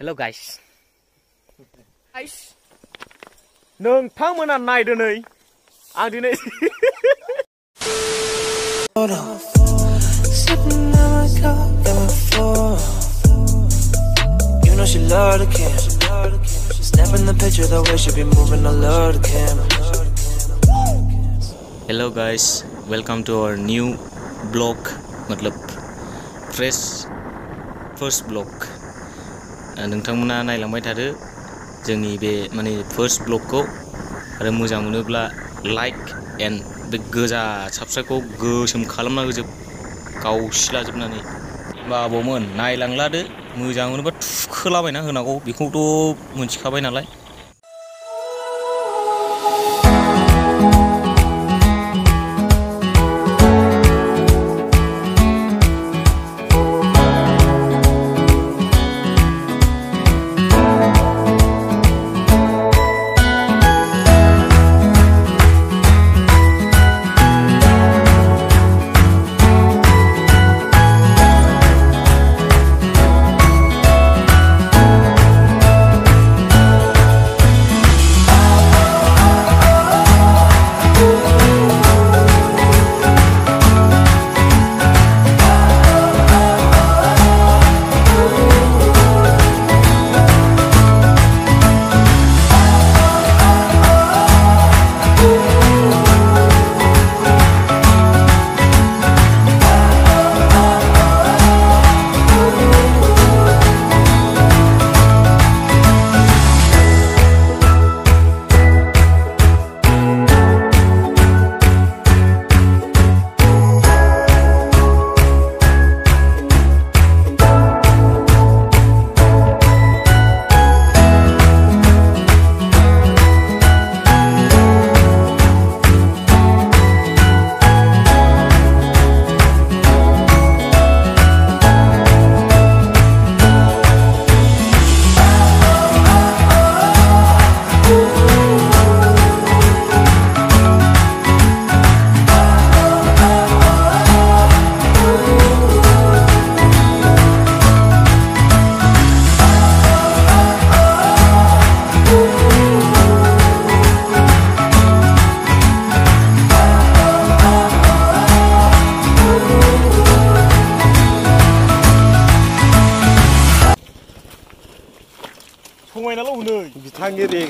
Hello guys. Guys. नोंथांमोना नायदो नै आं दिनै Sipping on my cup, got my floor. You know she love the camera. Snapping the picture the way she be moving, I love the camera. Hello guys welcome to our new blog मतलब fresh first blog नोंथांमोना नायलांबाय थादो जोंनि बे माने फार्स्ट ब्लगखौ आरो मोजां मोनोब्ला लाइक एन्ड बे गोजा साबस्क्राइबखौ गोसोम खालामना होजोब गावसिलाजोबनानै होमबा आबौमोन नायलांलादो मोजां मोनोबा थुखोलाबायना होनांगौ बेखौथ' मोनथिखाबाय नालाय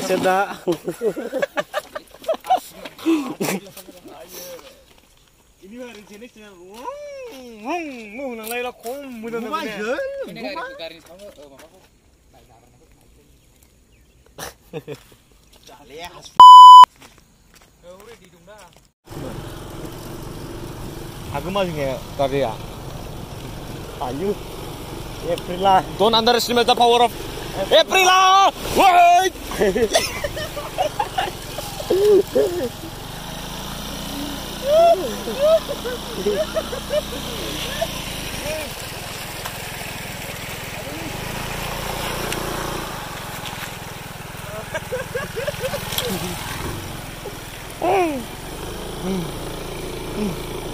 seda. Ini hari nang lah kom. Ini garis kamu, Aku masih tadi ya. Ayo, April lah. Don't underestimate the power of April! Wait!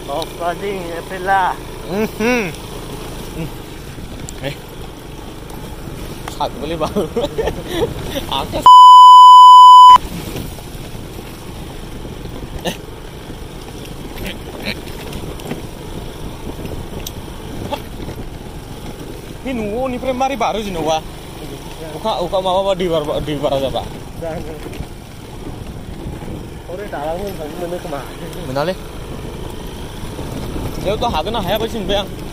Off pa din, April ah. Mm-hmm. Mm. Eh. हाथ बोले बाहर आंखें Ini nunggu baru sih nunggu. Buka buka mau apa di barat di barat aja pak. Orang dalam pun mana ke mana? Mana leh? Jauh hagenah harga ya bang?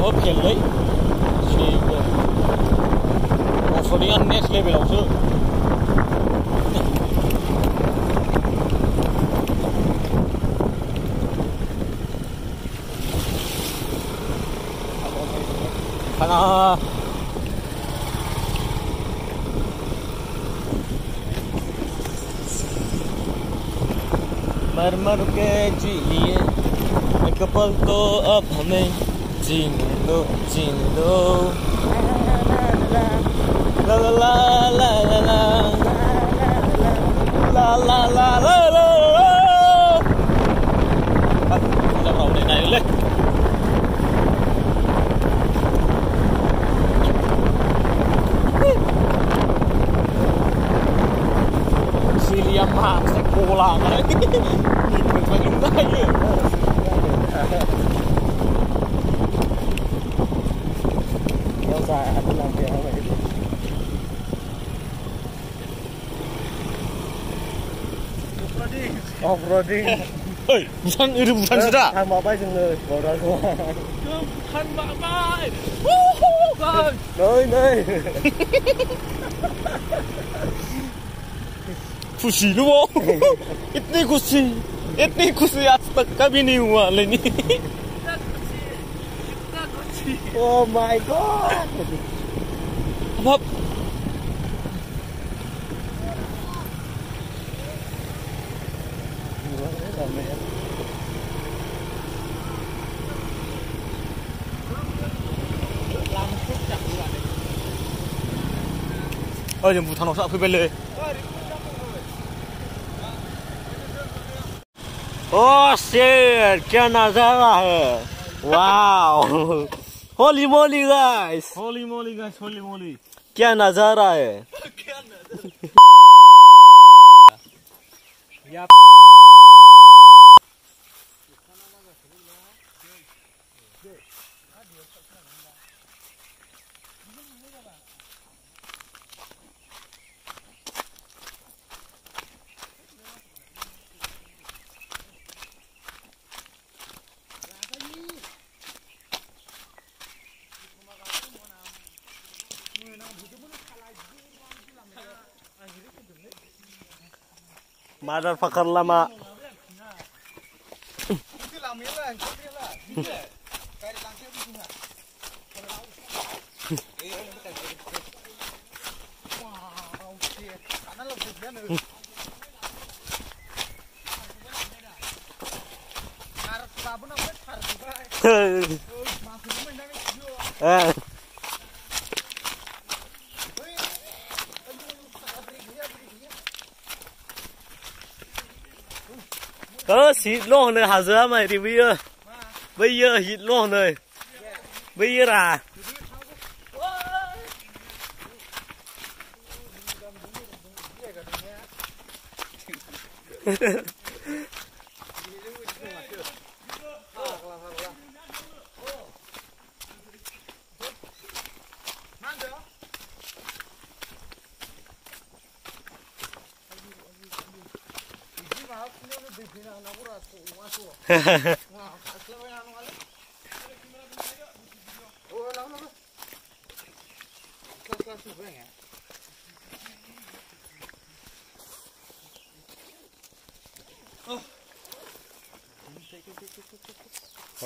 hoop geen lei. Zeker. Of voor die aan niks leven of zo. Kana. मर मर के जी लिए एक पल तो अब हमें jingle jingle la la la la la la la. La la la la la la. La la la Nyt mä ymmärrän. side along here already. 어브로딩. 어이, 부산, 우리 부산시다. 다 마바이즈는 뭐라고. 그럼 부산 마바이! 우후! 너이, 너이. खुशी लो इतनी खुशी इतनी खुशी आज तक कभी नहीं हुआ लेनी Oh my god. Hấp hấp. ơi nhiệm vụ thằng nó sợ phơi bên lề Oh shit, Canada. Wow. Holy moly guys holy moly guys holy moly क्या नज़ारा है? क्या नज़ारा? Madar fakırlama. Hey. Có xịt luôn này hả dưa mày thì bây giờ Bây giờ xịt luôn rồi Bây giờ là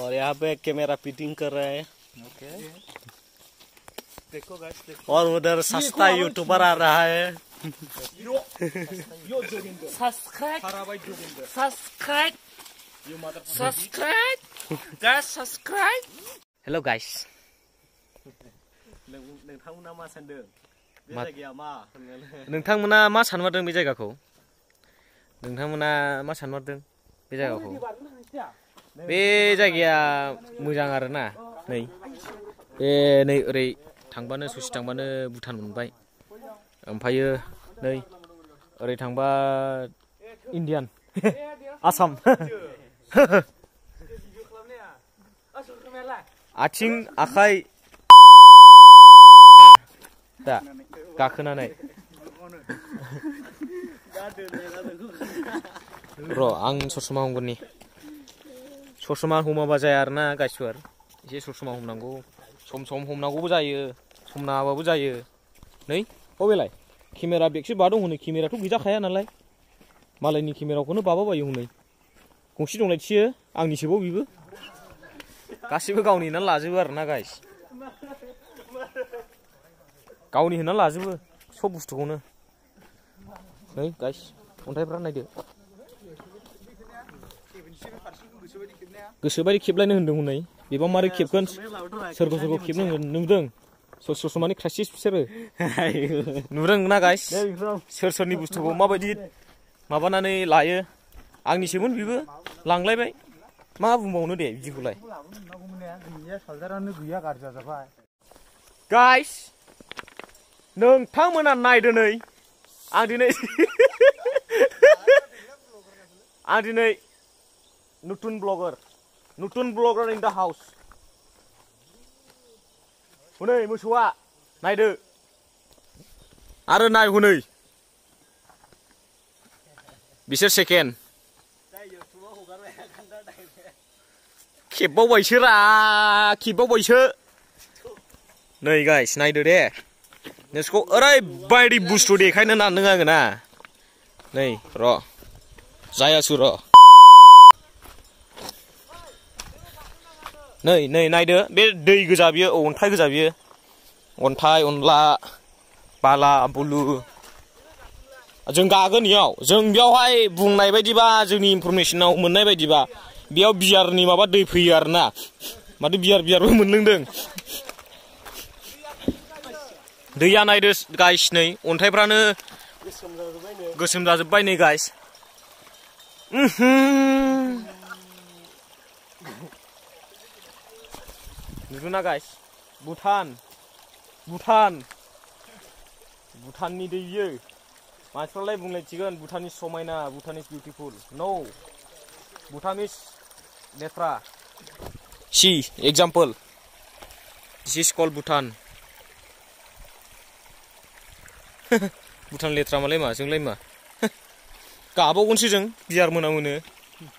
और यहाँ पे camera fitting कर रहे हैं देखो गाइस, देखो. और उधर सस्ता यूट्यूबर आ रहा है Subscribe. Subscribe. Subscribe. Guys, subscribe. Hello guys. नोंथांमोना मा सानदों बे मा- जायगाया मा नोंथांमोना मा सानमारदों बे जायगाखौ नोंथांमोना मा सानमारदों बे जायगाखौ बे जायगाया मोजां आरोना नै बे नै ओरै थांबानो ससे थांबानो भुटान मोनबाय ओमफ्रायो नै ओरै थांबा इण्डियान आसाम आथिं आखाइ दा गाखोनानै र' आं ससमा हमगोननि ससमा हमाबा जाया आरोना गासिफोर एसे ससमा हमनांगौ सम सम हमनांगौबो जायो सम नाङाबाबो जायो नै बबेलाय केमेरा बेगसो बा दं हनै केमेराथ' गैजाखाया नालाय मालायनि केमेराखौनो बाबा बायो हनै गंसे दंलाय थियो आंनिसोबाव बेबो गासिबो गावनि होननानै लाजोबो आरोना गाइस गावनि होननानै लाजोबो सब बुस्थुखौनो नै गाइस अन्थाइफ्रा नायदो गोसोबायदि खेबलायनो होन्दों हनै बेबा मारै खेबगोन सोरखौ सोरखौ खेबनो नुदों ससे माने क्राइसिस बिसोरो नुदों ना गाइस सोर सोरनि बुस्थुखौ माबायदि माबानानै लायो आंनिसोमोन बेबो लांलायबाय मा बुंबावनो दे बिदिखौलाय गाइस नोंथांमोना नायदो नै आं दिनै आं दिनै नতুन ब्लगार नতুन ब्लगार इन दा हाउस हनै मोसौआ नायदो आरो नाय हनै बिसोर सेकेन्ड खेबबावबायसो रा खेबबावबायसो नै गाइस नायदो दे नोंसोरखौ ओरैबायदि बुस्थु देखायनो नानदों आङो ना नै र' जायासु र' नै नै नायदो बे दै गोजा बियो औ अन्थाइ गोजा बियो अन्थाइ अनला बाला बुलु जों गागोन इयाव जों बेयावहाय बुंनाय बायदिबा जोंनि इनफरमेसनाव मोननाय बायदिबा बेयाव बियारनि माबा दै फैयो आरोना माथो बियार बियारबो मोनलोंदों दैया नायदो गाइस नै अन्थाइफ्रानो गोसोम जाजोब्बाय नै गाइस नुदोंना गाइस भुटान भुटान भुटाननि दै बियो मानसिफ्रालाय बुंलायथिगोन भुटान इज समायना Bhutan is beautiful no Bhutan is लेथ्रा सि एग्जाम्पल दिस इज कल भुटान भुटान लेथ्रा मालाय मा जोंलाय मा गाबावगोनसो जों बियार मोना मोनो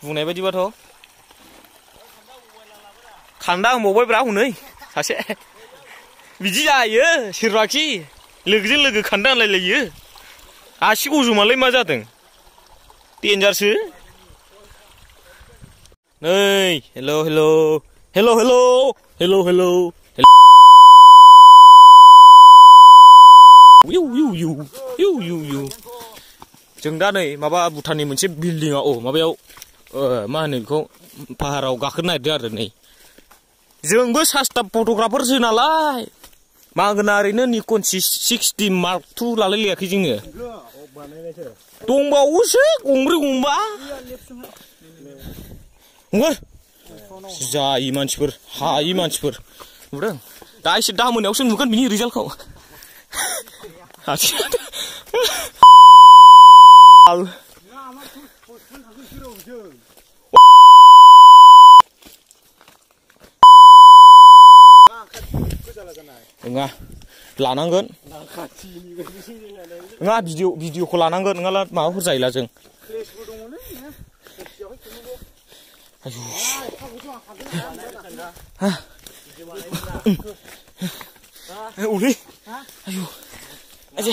बुंनाय बायदिबाथ' खान्दा होनबावबाय ब्रा हनै सासे बिदि जायो सोरबाखि लोगोजों लोगो खान्दा होनलायलायो आसि गजमालाय मा जादों देन्जारसो नै hello' hello' hello' hello' hello' hello' इउ इउ इउ इउ इउ इउ जों दा नै माबा भुटाननि मोनसे बिल्डिंआव औ माबायाव मा होनो बेखौ पाहाराव गाखोनो नागिरदों आरो नै जोंबो सास्टाफ फट'ग्राफारसो नालाय मागोना ओरैनो निकन सिक्सटि मार्क टु लालायलायाखै जोङो दंबावोसो गंब्रै गंबा नंगौ जायि मानसिफोर हायि मानसिफोर नुदों दा एसे दा मोनायावसो नुगोन बिनि रिजाल्टखौ नङा लानांगोन नङा भिडिअ भिडिअखौ लानांगोन नङाब्ला माबाफोर जायोला जों उलै आयु आजे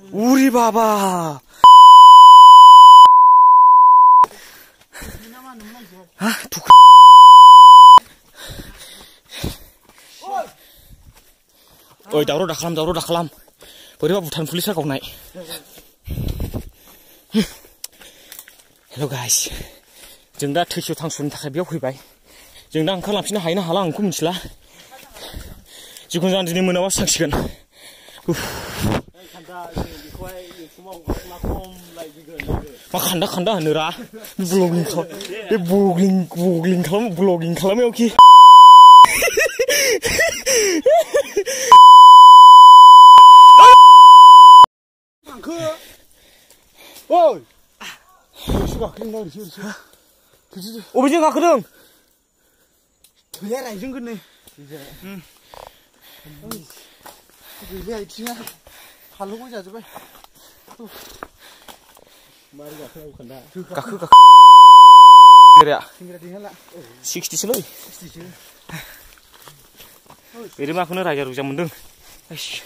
Oh my god! Oh, si si si si. Wow. Uri baba. Hah, tuh. Oi, dauro dah kalam, dauro dah kalam. Bodoh bukan polisi kau naik. Hello guys. जों दा थैस' थांस'नि थाखाय बेयाव फैबाय जों दा ओंखारलांफिननो हायो ना हाला आं बेखौ मिथिला जिखुनु जाया दिनै मोनाबा सांसिगोन मा खान्दा खान्दा होनोरा ब्लगिं बे ब्लगिं ब्लगिं खालाम ब्लगिं खालामो अखि ओइ 하려고 자지 왜? 말이 앞에 간다. 그까 그까. 그래야. 식스티 실로. 식스티 이리마 그늘 아야 루자 문등. 아이씨.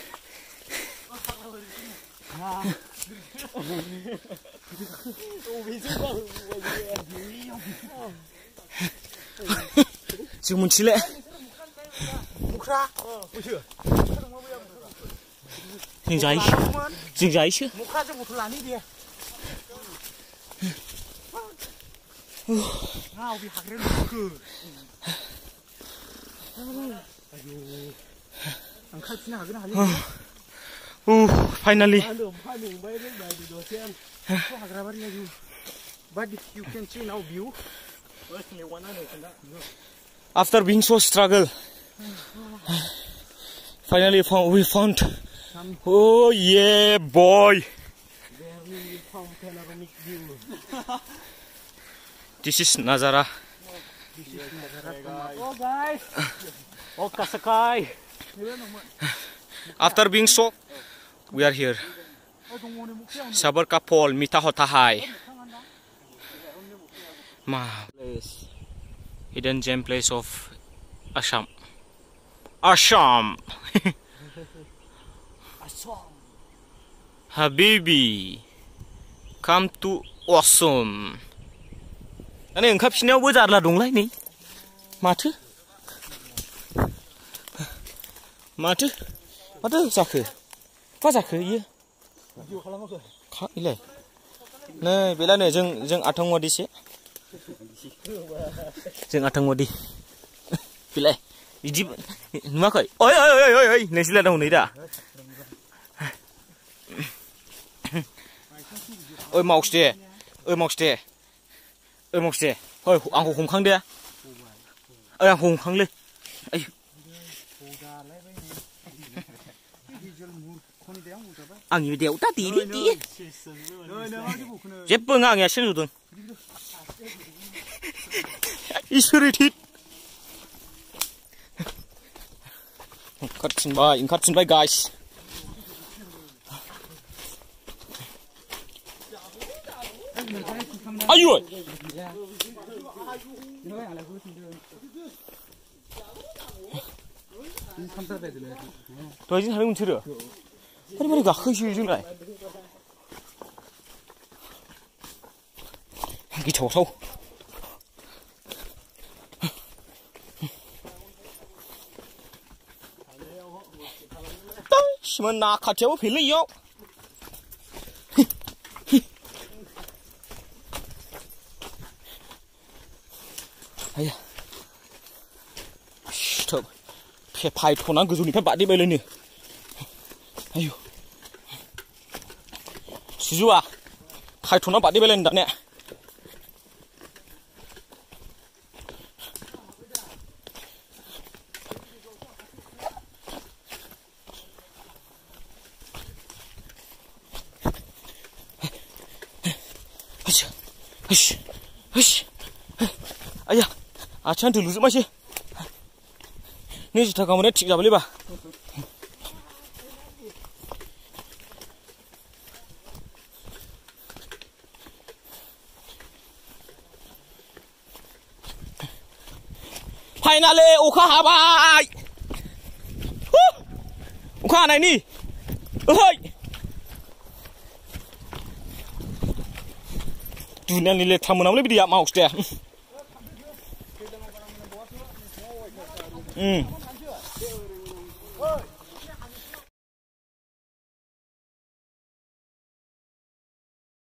지금 문칠래? 무크라. 어. 증자이 증자이시 목하지 못하라니 뒤에 아 우리 하그를 그 아유 안 칼치나 하그나 하려 오 파이널리 But you can see now view. After being so struggle, finally we found oh yeah boy this is Nazara Oh guys. Oh Kasakai. after being so we are here Sabarka Fall Mita Hotahai Ma place hidden gem place of Assam Assam Habibi, come to awesome. 아니 응캅 신이하고 잘라 동라이니 마트 마트 마트 자크 파자크 이 가, 일래 네 빌라네 정정 아탕워디시 정 아탕워디 빌라 이집 누마카 어이 어이 어이 어이 내실라 나오네이다 ơi mọc xìa ơi mọc xìa ơi mọc xìa thôi, ăn hùng khăng đi. Ơi ăn hùng khăng đi. Ấy ăn à, nhiều đéo ta đi đi, tí. Chết bưng ăn nhà xin rồi tuần cắt xin 컷친 cắt xin 바이 guys. Ai Ayúdame. Tôi chỉ thấy mình chưa được. Thế bây giờ khơi chịu chứ này. Cái chỗ sâu. Tâm, xem nào, khát chéo phải lấy nhau. 아야 저 배파이 토난 그 손이 배 빠디 배려니 아유 수주아 파이 토난 빠디 배려니 다네 ฉันถือลูกมาชินี่จะทำกัรมนได้ทิ้งกับเลยปะภายนาเลอุคาหาบายอุคาไหนนี่เฮ้ยดูนั่นนี่เลยทำมันเอาเลยไปดีอะมาออกเสีย 嗯。